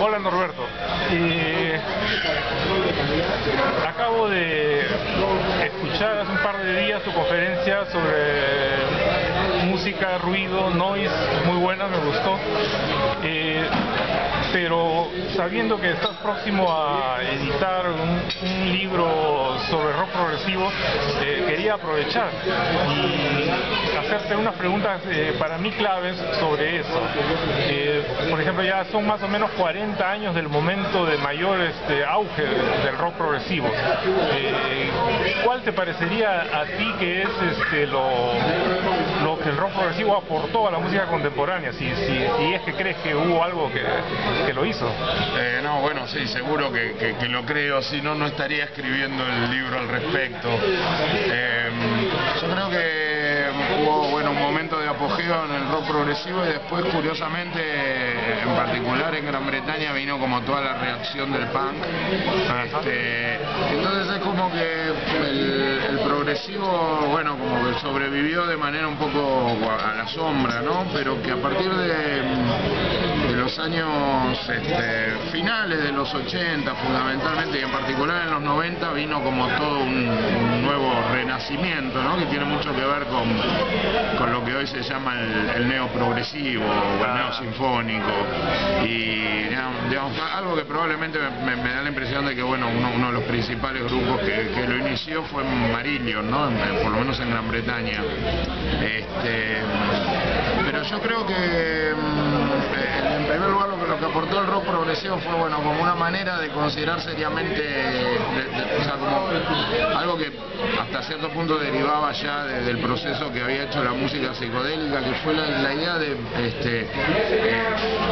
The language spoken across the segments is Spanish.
Hola Norberto. Acabo de escuchar hace un par de días tu conferencia sobre música, ruido, noise, muy buena, me gustó. Eh, pero sabiendo que estás próximo a editar un, libro sobre rock progresivo, eh, quería aprovechar y hacerte unas preguntas eh, para mí claves sobre eso. Eh, por ejemplo, ya son más o menos 40 años del momento de mayor este, auge del rock progresivo. ¿Cuál te parecería a ti que es este, lo, que el rock progresivo aportó a la música contemporánea? Si, es que crees que hubo algo que, que lo hizo. Eh, no, bueno, sí, seguro que, lo creo, si no, no estaría escribiendo el libro al respecto. Eh, yo creo que hubo bueno, un momento de apogeo en el rock progresivo y después, curiosamente, en particular en Gran Bretaña vino como toda la reacción del punk. Este, entonces es como que el, progresivo, bueno, como que sobrevivió de manera un poco a la sombra, ¿no? Pero que a partir de los años este, finales de los 80 fundamentalmente y en particular en los 90 vino como todo un, nuevo renacimiento ¿no? que tiene mucho que ver con, con lo que hoy se llama el, neoprogresivo o el neosinfónico y digamos, algo que probablemente me, da la impresión de que bueno uno, de los principales grupos que, lo inició fue ¿no? por lo menos en Gran Bretaña este, pero yo creo que mm, en primer lugar que, aportó el rock progresivo fue bueno como una manera de considerar seriamente o sea, como algo que hasta cierto punto derivaba ya del proceso que había hecho la música psicodélica que fue la, idea de este eh,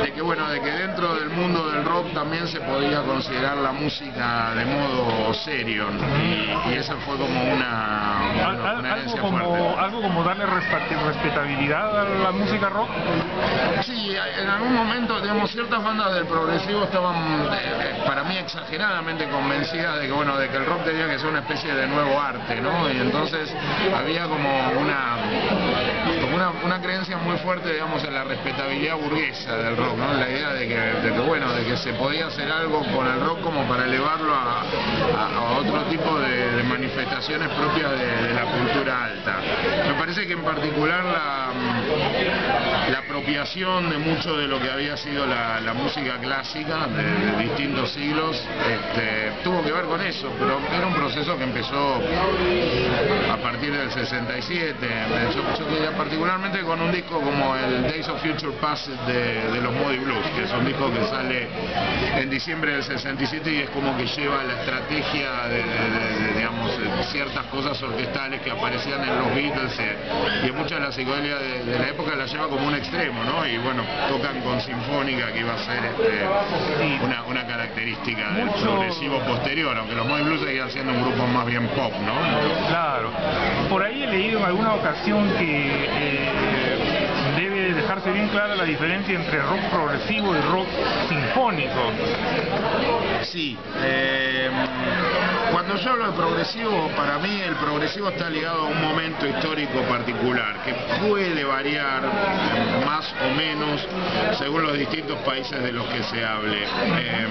de que bueno de que dentro del mundo del rock también se podía considerar la música de modo serio y, y esa fue como una, algo como algo como darle respetabilidad a la música rock. Sí en algún momento digamos, ciertas bandas del progresivo estaban, eh, para mí, exageradamente convencidas de que, bueno, de que el rock tenía que ser una especie de nuevo arte, ¿no? Y entonces había como una, una, creencia muy fuerte, digamos, en la respetabilidad burguesa del rock, ¿no? La idea de que, bueno, de que se podía hacer algo con el rock como para elevarlo a, otro tipo de, manifestaciones propias de, la cultura alta. Me parece que en particular la, la apropiación de mucho de lo que había sido la, música clásica de, distintos siglos, este, tuvo que ver con eso, pero era un proceso que empezó a partir del 67. Yo, particularmente con un disco como el Days of Future Past de, los Moody Blues, que es un disco que sale en diciembre del 67 y es como que lleva la estrategia de, ciertas cosas orquestales que aparecían en los Beatles eh, y en muchas de la psicodelia de, la época la lleva como un extremo, ¿no? Y bueno, tocan con sinfónica, que iba a ser este, una, característica del progresivo posterior, aunque los Moody Blues seguían siendo un grupo más bien pop, ¿no? Claro. Por ahí he leído en alguna ocasión que eh, debe dejarse bien clara la diferencia entre rock progresivo y rock sinfónico. Sí. Eh, cuando yo hablo de progresivo, para mí el progresivo está ligado a un momento histórico particular, que puede variar más o menos según los distintos países de los que se hable. Em,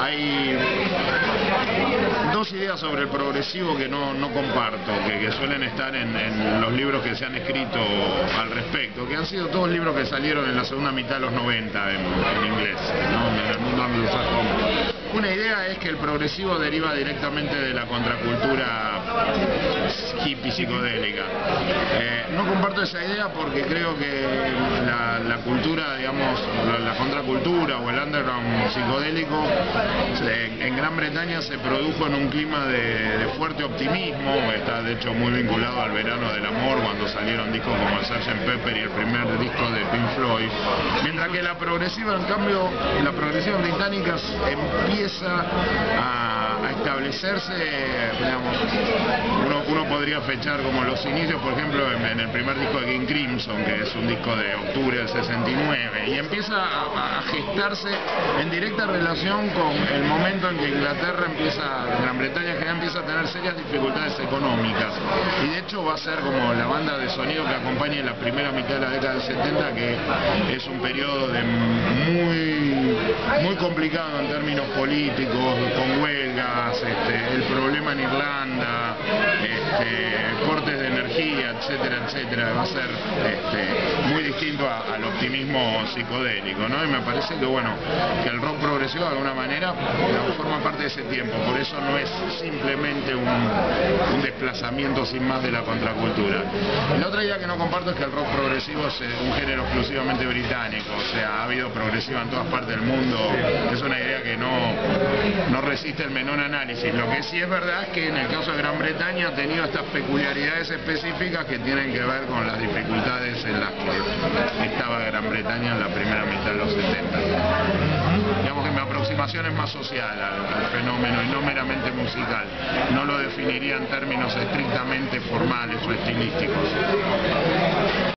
hay dos ideas sobre el progresivo que no, comparto, que, suelen estar en, los libros que se han escrito al respecto, que han sido todos libros que salieron en la segunda mitad de los 90 en, inglés, en el mundo anglosajón. Una idea es que el progresivo deriva directamente de la contracultura hippie psicodélica. Eh, no comparto esa idea porque creo que la, cultura, digamos, la, contracultura o el underground psicodélico en, Gran Bretaña se produjo en un clima de, fuerte optimismo, está de hecho muy vinculado al verano del amor cuando salieron discos como el Sgt. Pepper y el primer disco de Pink Floyd, mientras que la progresiva, en cambio, la progresiva británica empieza empieza a, establecerse, digamos, uno, podría fechar como los inicios, por ejemplo, en, el primer disco de King Crimson, que es un disco de octubre del 69, y empieza a, gestarse en directa relación con el momento en que Inglaterra empieza, Gran Bretaña en empieza a tener serias dificultades económicas, y de hecho va a ser como la banda de sonido que acompañe la primera mitad de la década del 70, que es un periodo de muy muy complicado en términos políticos, con huelgas, este, el problema en Irlanda, este, cortes de energía, etcétera, etcétera, va a ser este, muy distinto al optimismo psicodélico, ¿no? Y me parece que bueno, que el rock progresivo de alguna manera forma parte de ese tiempo, por eso no es simplemente un, un desplazamiento sin más de la contracultura. La otra idea que no comparto es que el rock progresivo es un género exclusivamente británico, o sea, ha habido progresiva en todas partes del mundo, es una idea que no, no resiste el menor análisis. Lo que sí es verdad es que en el caso de Gran Bretaña ha tenido estas peculiaridades específicas que tienen que ver con las dificultades en las que estaba Gran Bretaña en la primera mitad de los 70. Digamos que mi aproximación es más social al, al fenómeno y no meramente musical. No lo definiría en términos estrictamente formales o estilísticos.